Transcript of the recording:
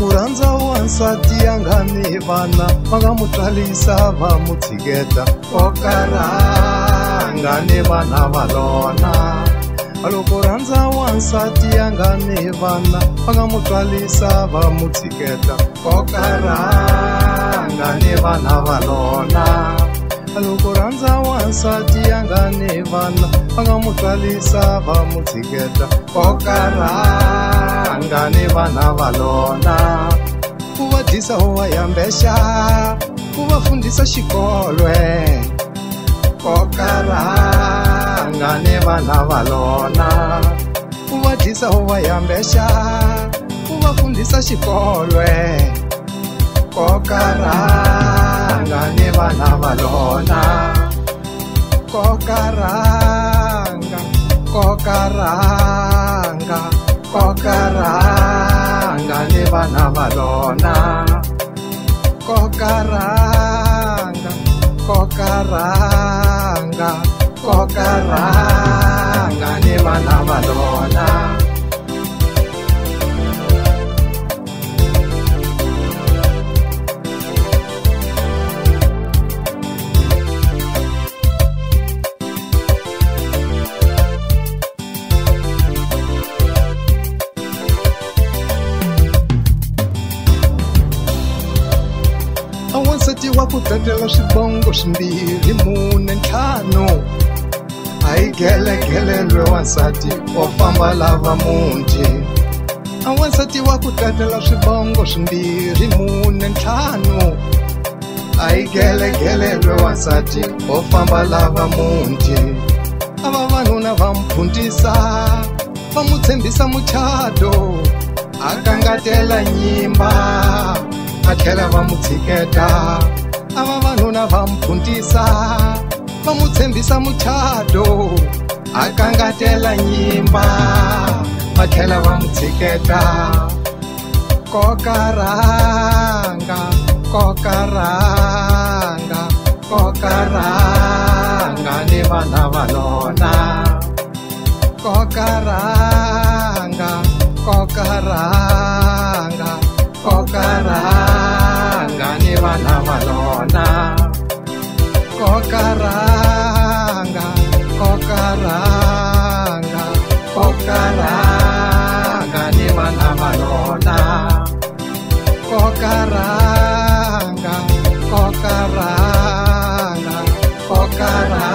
kurandza wansati yanga ni vana va nga mu twalisa va mu tshiketa o karanga ni vana va lona loko rhandza wansati yanga ni vana va nga mu twalisa va mu tshiketa o karanga ni vana va lona loko rhandza wansati yanga ni vana va nga mu twalisa va mu tshiketa o karanga ngane vana valona kuvadyisa ho va yambexa ku va fundisa xikolwe koka ranga vana va lona ku va dyisa ho yambexa ku va fundisa xikolwe koka ranga vana va lona koka ranga koka koka ranga ni vana va lona koka ranga koka ranga koka ranga ni vana va lona awansati wa ku tatela swibongo swimbirhi mune ntlhanu a yi gelegele lwe wansati wa famba lava munti awansati wa ku tatela swibongo swimbirhi mune ntlhanu a yi gelegele lwe wansati wa famba lava munti a vavanuna va mpfundhisa va mu tshembisa muchato a kangatela nyimba va tlhela va mu tshiketa a vavanuna va mu phuntisa va mu tshembisa muchato a kangatela nyimba va tlhela va mu tshiketa koka rhanga koka rhanga koka rhanga ni vana va lona koka rhanga koka koka Kokaranga, Kokaranga, Kokaranga ni mana malona. Kokaranga, Kokaranga, Kokaranga.